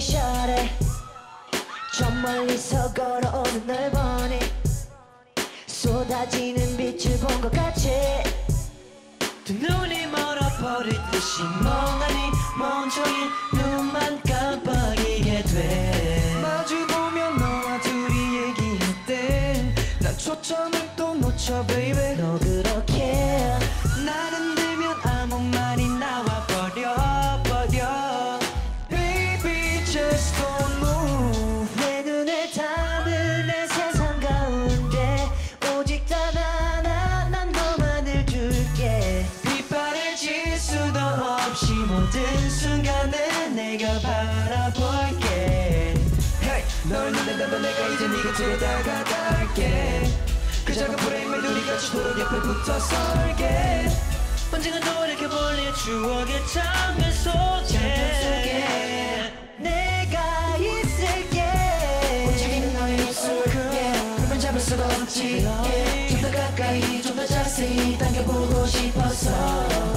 이샤래 저 멀리서 걸어오는 널 보니 쏟아지는 빛을 본 것 같이. 두 눈이 멀어버린 듯이 멍하니 멍청이 눈만 깜빡이게 돼. 마주보면 너와 둘이 얘기했대. 난 초점을 또 놓쳐 baby. 너 그렇게 just 내 눈을 담은 내 세상 가운데 오직 단 하나 난 너만을 줄게. 빛바래질 수도 없이 모든 순간을 내가 바라볼게. 널네그 작은 프레임에 눈이 갇히도록 옆에 붙어 설게. 언젠가 돌이켜볼래? 추억의 장면 속 수가 없지 좀 더 가까이 좀 더 자세히 당겨보고 싶어서.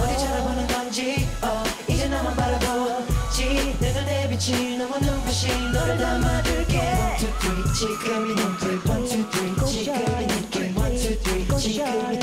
어디 쳐다보는 건지 어, 이제 나만 바라보지. 내 눈에 비친 너무 눈부신 너를 담아둘게. One, two, three 지금 이 눈빛 One, two, three 지금 이 느낌 One, two, three 지금 이